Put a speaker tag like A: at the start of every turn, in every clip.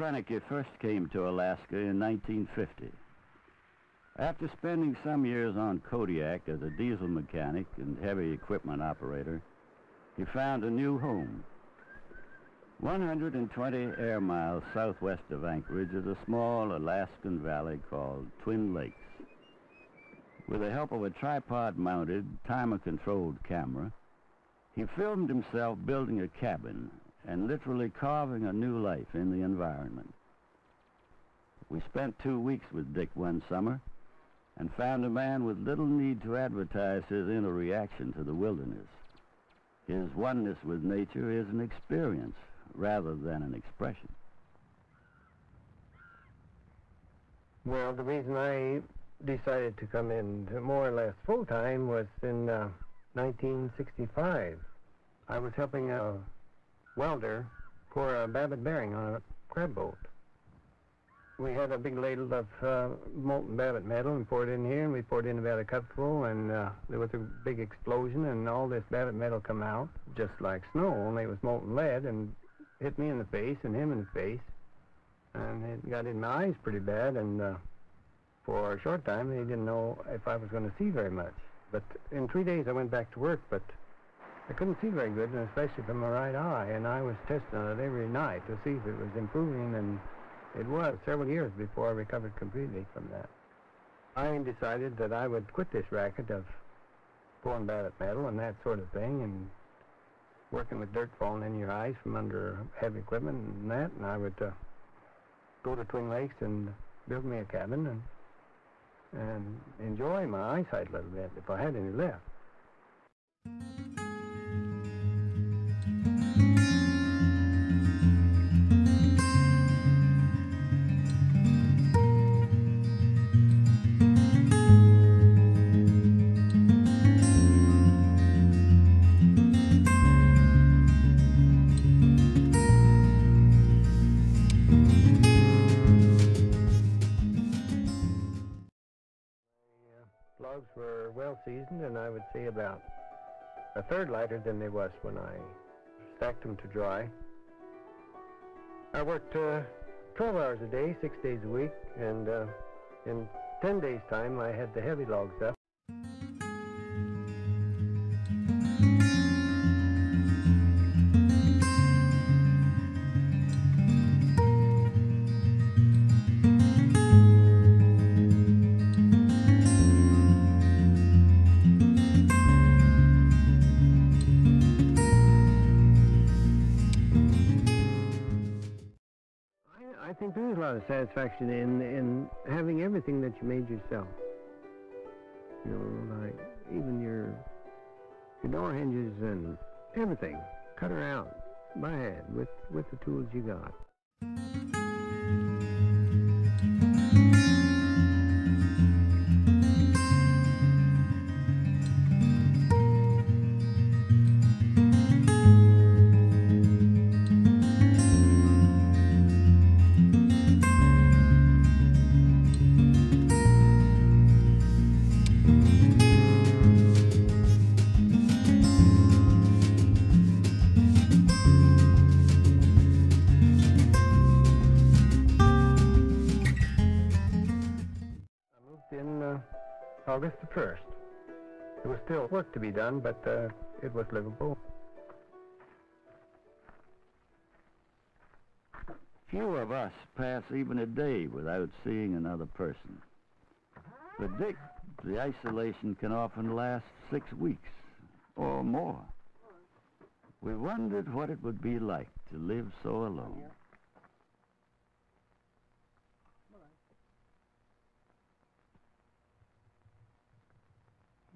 A: Proenneke first came to Alaska in 1950. After spending some years on Kodiak as a diesel mechanic and heavy equipment operator, he found a new home. 120 air miles southwest of Anchorage is a small Alaskan valley called Twin Lakes. With the help of a tripod-mounted, timer-controlled camera, he filmed himself building a cabin and literally carving a new life in the environment. We spent two weeks with Dick one summer and found a man with little need to advertise his inner reaction to the wilderness. His oneness with nature is an experience rather than an expression.
B: Well, the reason I decided to come in more or less full time was in uh, 1965. I was helping a welder pour a Babbitt bearing on a crab boat. We had a big ladle of uh, molten Babbitt metal and poured it in here, and we poured in about a cupful, and uh, there was a big explosion, and all this Babbitt metal come out, just like snow, only it was molten lead, and hit me in the face and him in the face, and it got in my eyes pretty bad, and uh, for a short time they didn't know if I was going to see very much. But in three days I went back to work, but I couldn't see very good, and especially from my right eye, and I was testing it every night to see if it was improving, and it was several years before I recovered completely from that. I decided that I would quit this racket of pouring Babbitt metal and that sort of thing, and working with dirt falling in your eyes from under heavy equipment and that, and I would uh, go to Twin Lakes and build me a cabin and and enjoy my eyesight a little bit if I had any left. Seasoned, and I would say about a third lighter than they was when I stacked them to dry. I worked uh, 12 hours a day, six days a week, and uh, in 10 days' time I had the heavy logs up. Satisfaction in in having everything that you made yourself. You know, like even your your door hinges and everything, cut her out by hand with with the tools you got. August the 1st. There was still work to be done, but uh, it was livable.
A: Few of us pass even a day without seeing another person. For Dick, the isolation can often last six weeks or more. We wondered what it would be like to live so alone.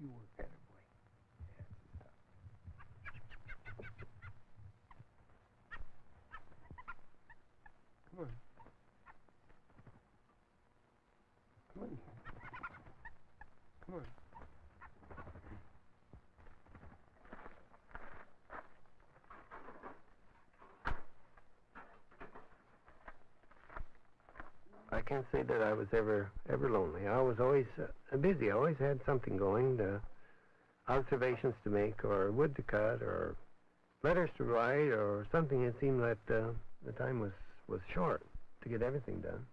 B: You boy. Come on. Come on. Come on. I can't say that I was ever ever lonely. I was always uh, busy. I always had something going, uh, observations to make, or wood to cut, or letters to write, or something. It seemed that uh, the time was was short to get everything done.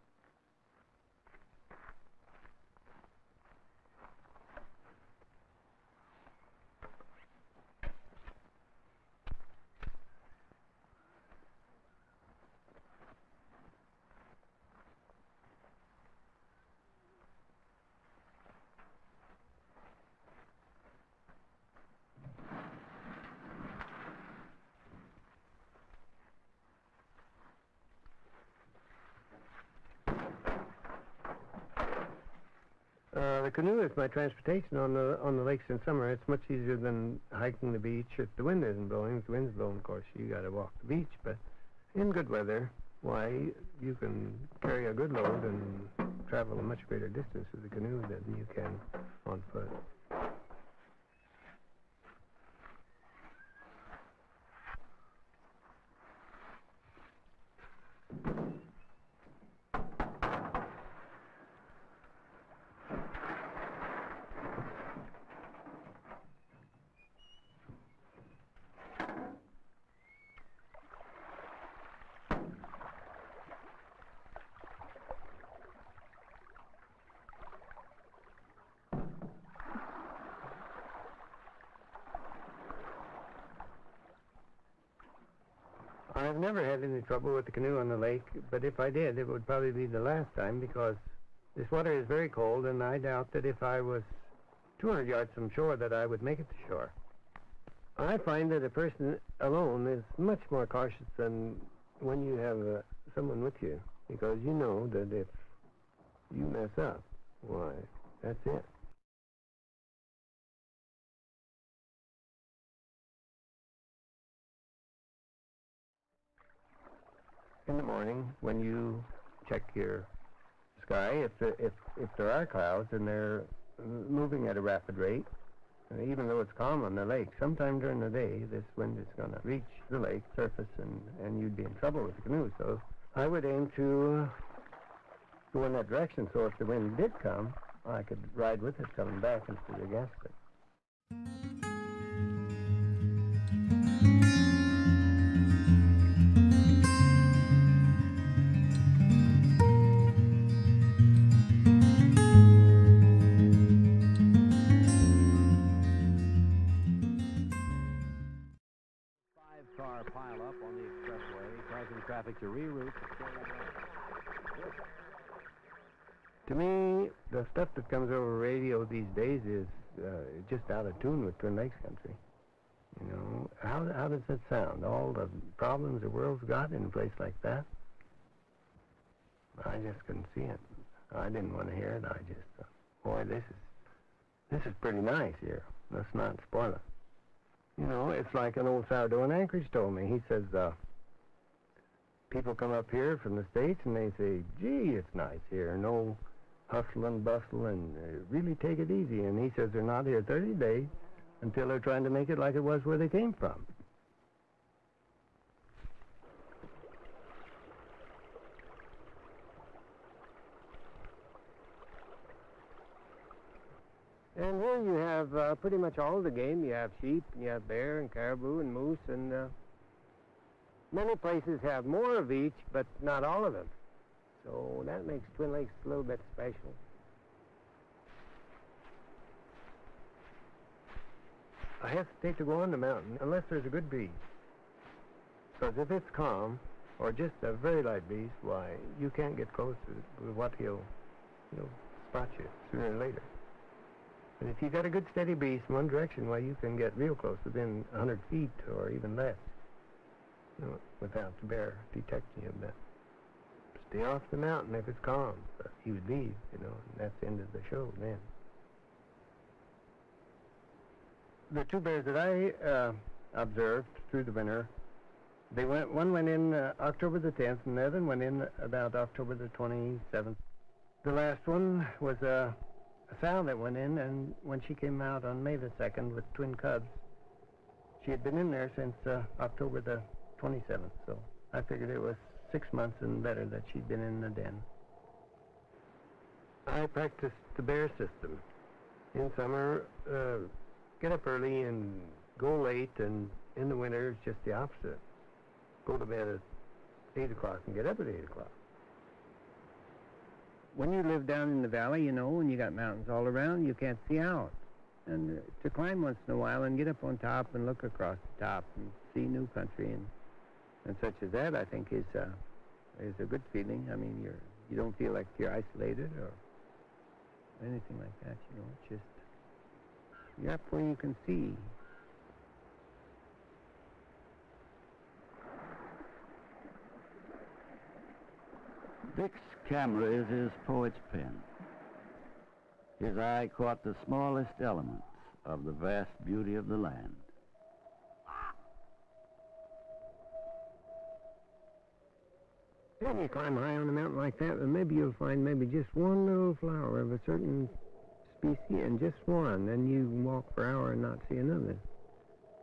B: Uh, the canoe is my transportation on the on the lakes in summer. It's much easier than hiking the beach if the wind isn't blowing. If the wind's blowing, of course, you got to walk the beach. But in good weather, why you can carry a good load and travel a much greater distance with the canoe than you can on foot. I've never had any trouble with the canoe on the lake, but if I did, it would probably be the last time because this water is very cold, and I doubt that if I was 200 yards from shore that I would make it to shore. I find that a person alone is much more cautious than when you have uh, someone with you, because you know that if you mess up, why, that's it. In the morning when you check your sky, if the, if if there are clouds and they're moving at a rapid rate, even though it's calm on the lake, sometime during the day this wind is going to reach the lake surface and and you'd be in trouble with the canoe. So I would aim to go in that direction. So if the wind did come, I could ride with it coming back instead of against it.
C: Traffic to reroute to
B: me, the stuff that comes over radio these days is uh, just out of tune with Twin Lakes country. You know, how how does that sound? All the problems the world's got in a place like that. I just couldn't see it. I didn't want to hear it. I just, uh, boy, this is this is pretty nice here. Let's not spoil it. You know, it's like an old sourdough in Anchorage told me. He says, uh, people come up here from the States and they say, gee, it's nice here. No hustle and bustle and uh, really take it easy. And he says they're not here 30 days until they're trying to make it like it was where they came from. And here you have uh, pretty much all the game. You have sheep, and you have bear, and caribou, and moose, and uh, many places have more of each, but not all of them. So that makes Twin Lakes a little bit special. I hesitate to go on the mountain unless there's a good breeze. Because if it's calm, or just a very light breeze, why, you can't get close to what he'll, he'll spot you sooner or later. And if you got a good steady breeze in one direction, why, you can get real close, within 100 feet or even less, without the bear detecting him. Stay off the mountain if it's calm. But he would leave, you know, and that's the end of the show then. The two bears that I uh, observed through the winter, they went. One went in uh, October the 10th, and the other went in about October the 27th. The last one was a, a sow that went in, and when she came out on May the 2nd with twin cubs, she had been in there since uh, October the 27th. So I figured it was six months and better that she'd been in the den. I practiced the bear system. In summer, uh, get up early and go late, and in the winter, it's just the opposite. Go to bed at 8 o'clock and get up at 8 o'clock. When you live down in the valley, you know, and you got mountains all around, you can't see out. And uh, to climb once in a while and get up on top and look across the top and see new country and, and such as that, I think is, uh, is a good feeling. I mean, you're, you don't feel like you're isolated or anything like that, you know. It's just, you're up where you can see.
A: Dick's camera is his poet's pen. His eye caught the smallest elements of the vast beauty of the land.
B: When you climb high on a mountain like that, and maybe you'll find maybe just one little flower of a certain species, and just one. Then you walk for an hour and not see another.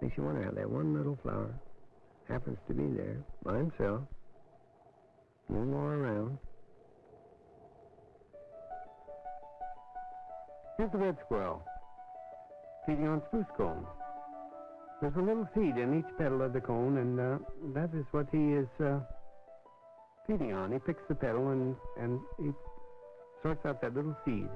B: Makes you wonder how that one little flower happens to be there by himself. No more around. Here's the red squirrel, feeding on spruce cones. There's a little seed in each petal of the cone, and uh, that is what he is uh, feeding on. He picks the petal and, and he sorts out that little seed.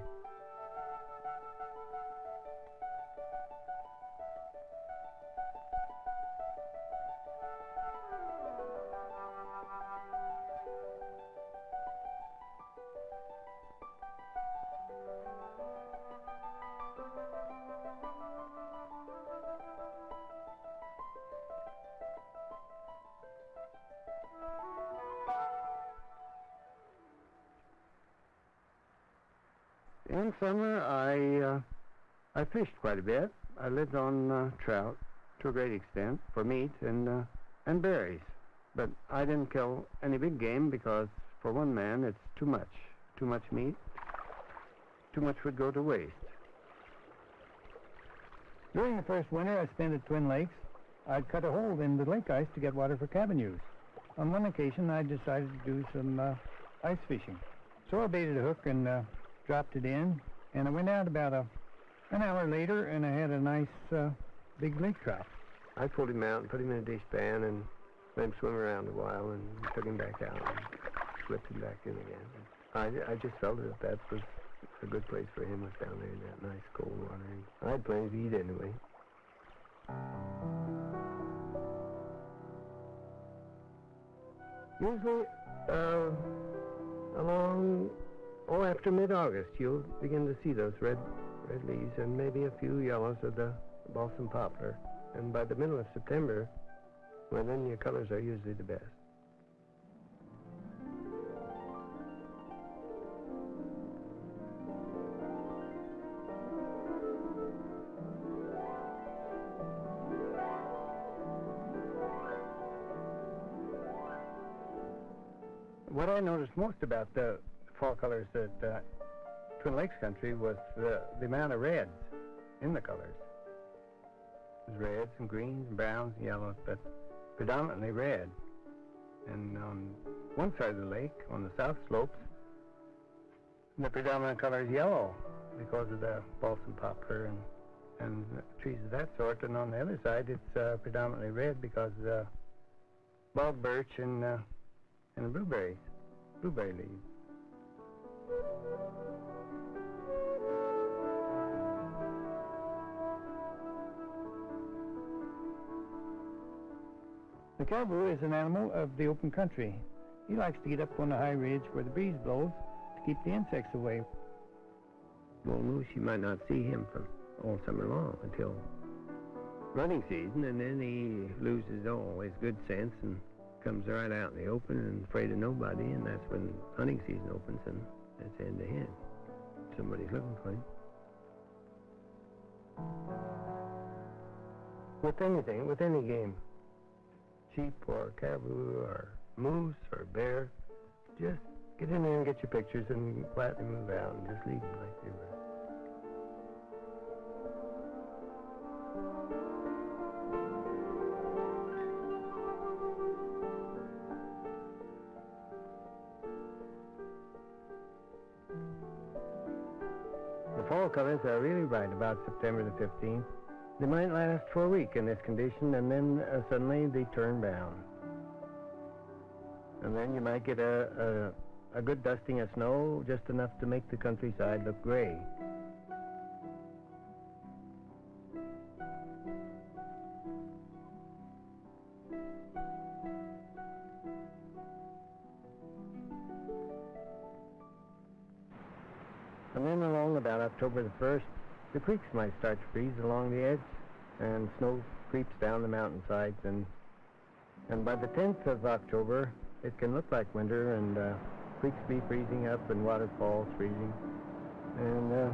B: Quite a bit. I lived on uh, trout to a great extent for meat and uh, and berries. But I didn't kill any big game because for one man it's too much, too much meat. Too much would go to waste.
D: During the first winter I spent at Twin Lakes, I'd cut a hole in the lake ice to get water for cabin use. On one occasion, I decided to do some uh, ice fishing. So I baited a hook and uh, dropped it in, and I went out about a, an hour later, and I had a nice uh, big lake trout.
B: I pulled him out and put him in a dishpan and let him swim around a while and took him back out and slipped him back in again. I, I just felt that that was a good place for him was down there in that nice cold water. And I had plenty to eat anyway. Usually, uh, along, oh, after mid-August, you'll begin to see those red, red leaves and maybe a few yellows of the balsam poplar. And by the middle of September, well, then your colors are usually the best.
D: What I noticed most about the fall colors that uh, Twin Lakes country was the, the amount of reds in the colors. There's reds and greens and browns and yellows, but predominantly red. And on one side of the lake, on the south slopes, the predominant color is yellow because of the balsam poplar and, and trees of that sort. And on the other side, it's uh, predominantly red because of the bog birch and, uh, and blueberries, blueberry leaves. The caribou is an animal of the open country. He likes to get up on a high ridge where the breeze blows to keep the insects away.
B: Moose, you might not see him for all summer long until running season, and then he loses all his good sense and comes right out in the open and afraid of nobody, and that's when hunting season opens, and that's end to end. Somebody's looking for him. With anything, with any game, sheep or caribou or moose or bear, just get in there and get your pictures and quietly move out and just leave them like they were. Colors are really bright about September the 15th. They might last for a week in this condition, and then uh, suddenly they turn brown. And then you might get a, a, a good dusting of snow, just enough to make the countryside look gray. October the 1st, the creeks might start to freeze along the edge, and snow creeps down the mountainsides, and and by the 10th of October, it can look like winter, and uh, creeks be freezing up and waterfalls freezing. And uh,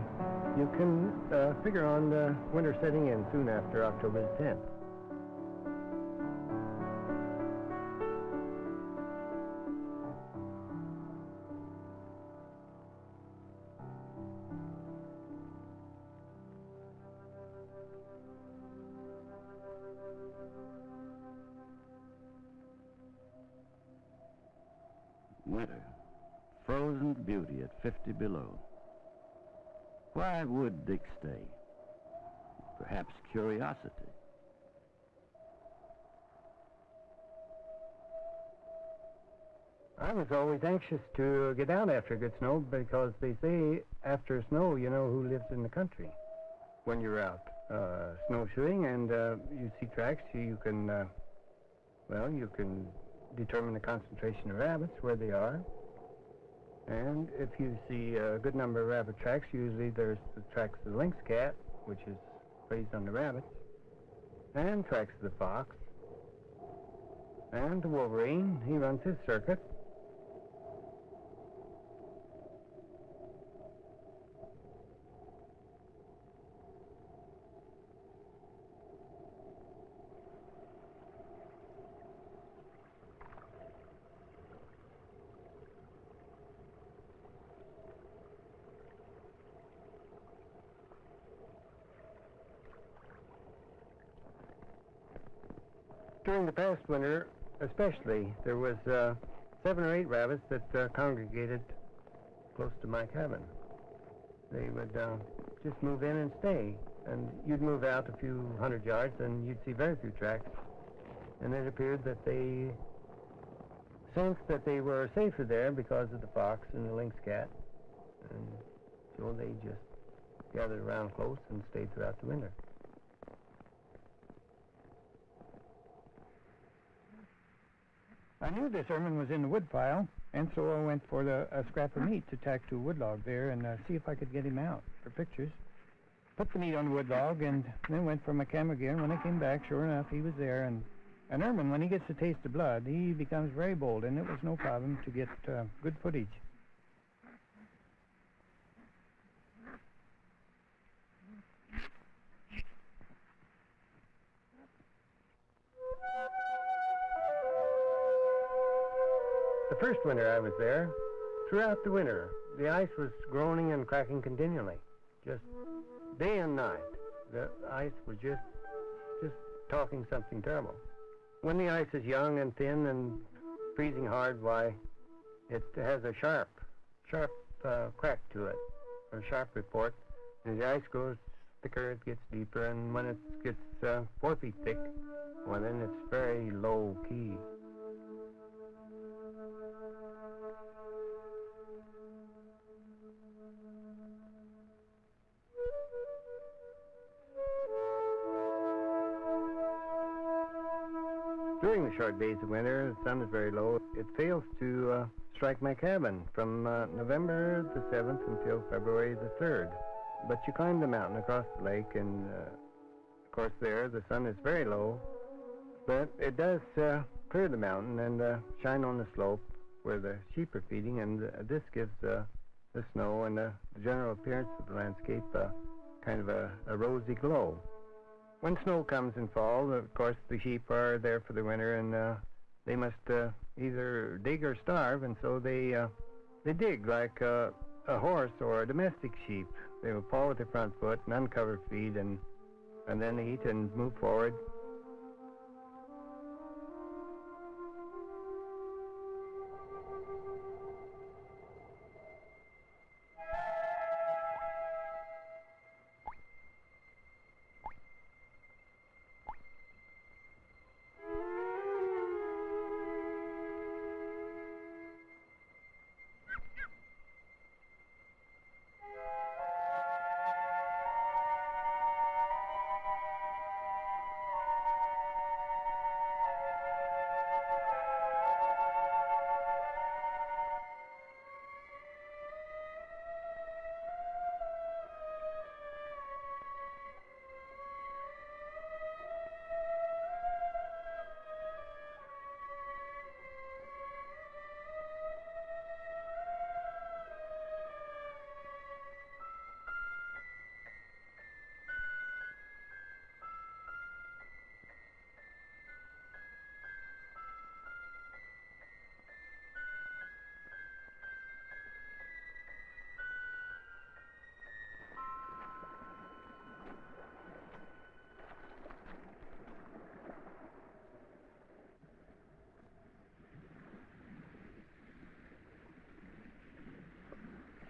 B: you can uh, figure on uh, winter setting in soon after October the 10th.
A: 50 below. Why would Dick stay? Perhaps curiosity.
B: I was always anxious to get out after a good snow because they say after snow you know who lives in the country when you're out uh, snowshoeing and uh, you see tracks you can uh, well you can determine the concentration of rabbits where they are and if you see a good number of rabbit tracks usually there's the tracks of the lynx cat which is raised on the rabbits and tracks of the fox and the wolverine. He runs his circuit during the past winter, especially, there was uh, seven or eight rabbits that uh, congregated close to my cabin. They would uh, just move in and stay, and you'd move out a few hundred yards, and you'd see very few tracks. And it appeared that they sensed that they were safer there because of the fox and the lynx cat, and so they just gathered around close and stayed throughout the winter.
D: I knew this ermine was in the woodpile, and so I went for the, a scrap of meat to tack to a wood log there and uh, see if I could get him out for pictures. Put the meat on the wood log and then went for my camera gear. And when I came back, sure enough, he was there. And an ermine, when he gets a taste of blood, he becomes very bold, and it was no problem to get uh, good footage.
B: First winter I was there, throughout the winter, the ice was groaning and cracking continually, just day and night. The ice was just, just talking something terrible. When the ice is young and thin and freezing hard, why, it has a sharp, sharp uh, crack to it, a sharp report. As the ice grows thicker, it gets deeper, and when it gets uh, four feet thick, well, then it's very low key. During the short days of winter, the sun is very low. It fails to uh, strike my cabin from uh, November the 7th until February the 3rd. But you climb the mountain across the lake, and uh, of course, there the sun is very low, but it does uh, clear the mountain and uh, shine on the slope where the sheep are feeding, and uh, this gives the snow and the general appearance of the landscape kind of a, a rosy glow. When snow comes in fall, of course, the sheep are there for the winter, and uh, they must uh, either dig or starve, and so they uh, they dig like uh, a horse or a domestic sheep. They will paw with their front foot and uncover feed, and and then eat and move forward.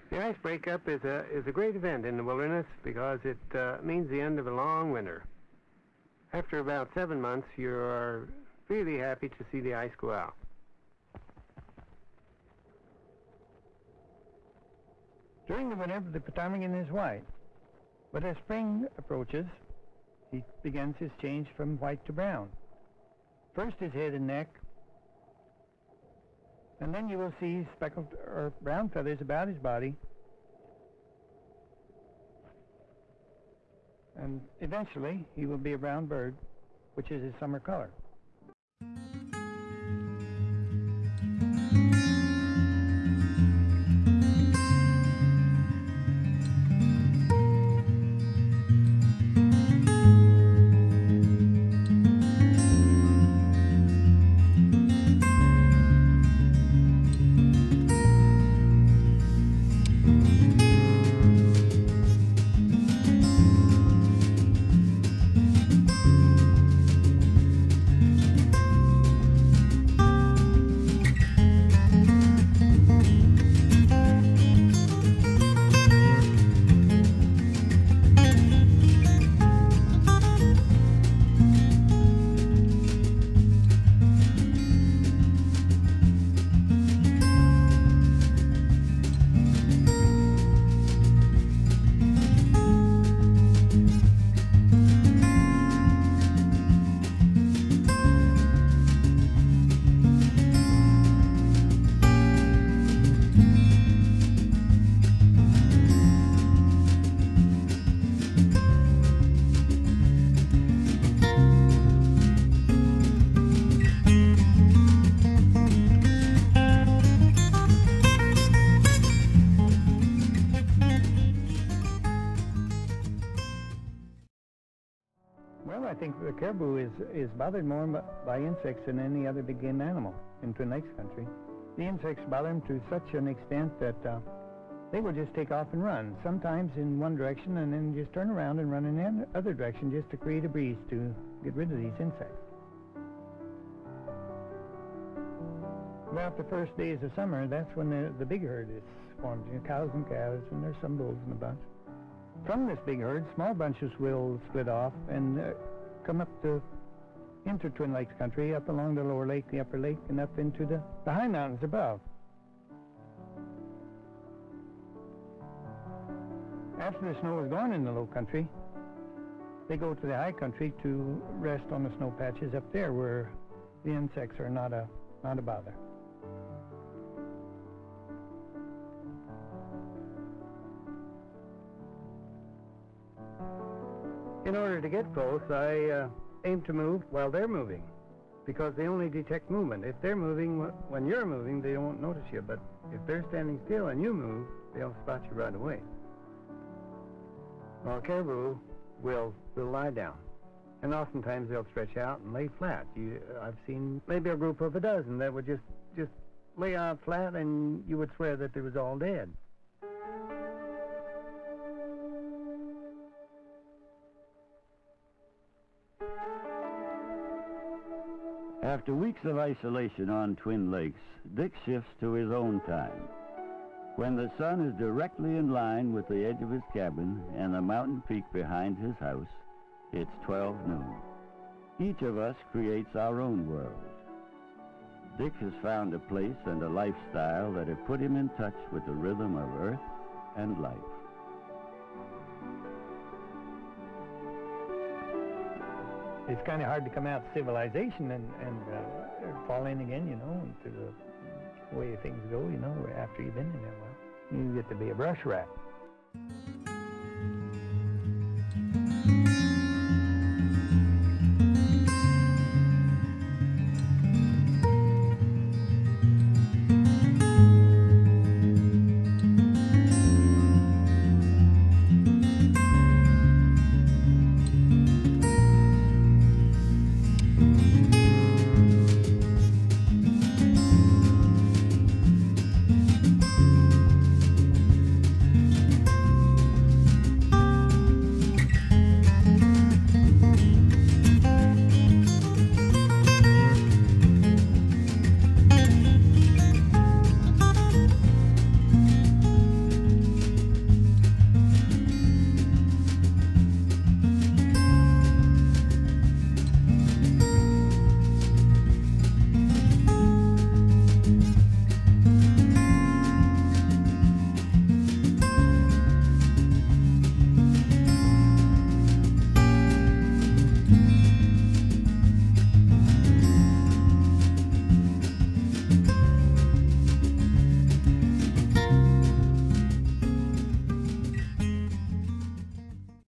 E: The ice breakup is a is a great event in the wilderness because it uh, means the end of a long winter. After about seven months, you are really happy to see the ice go out.
B: During the winter, the ptarmigan is white. But as spring approaches, he begins his change from white to brown. First his head and neck, and then you will see speckled or brown feathers about his body. And eventually he will be a brown bird, which is his summer color. Caribou is, is bothered more by insects than any other big game animal in Twin Lakes country. The insects bother them to such an extent that uh, they will just take off and run, sometimes in one direction and then just turn around and run in the other direction just to create a breeze to get rid of these insects. About the first days of summer, that's when the, the big herd is formed, you know, cows and calves, and there's some bulls in the bunch. From this big herd, small bunches will split off and uh, come up to into Twin Lakes country, up along the lower lake, the upper lake, and up into the, the high mountains above. After the snow is gone in the low country, they go to the high country to rest on the snow patches up there where the insects are not a not a bother.
E: In order to get close, I uh, aim to move while they're moving, because they only detect movement. If they're moving when you're moving, they won't notice you. But if they're standing still and you move, they'll spot you right away. Well, caribou will will lie down, and oftentimes they'll stretch out and lay flat. You, I've seen maybe a group of a dozen that would just just lay out flat, and you would swear that they was all dead.
A: After weeks of isolation on Twin Lakes, Dick shifts to his own time. When the sun is directly in line with the edge of his cabin and the mountain peak behind his house, it's 12 noon. Each of us creates our own world. Dick has found a place and a lifestyle that have put him in touch with the rhythm of earth and life.
B: It's kind of hard to come out of civilization and, and uh, fall in again, you know, into the way things go, you know, after you've been in there a while. You get to be a brush rat.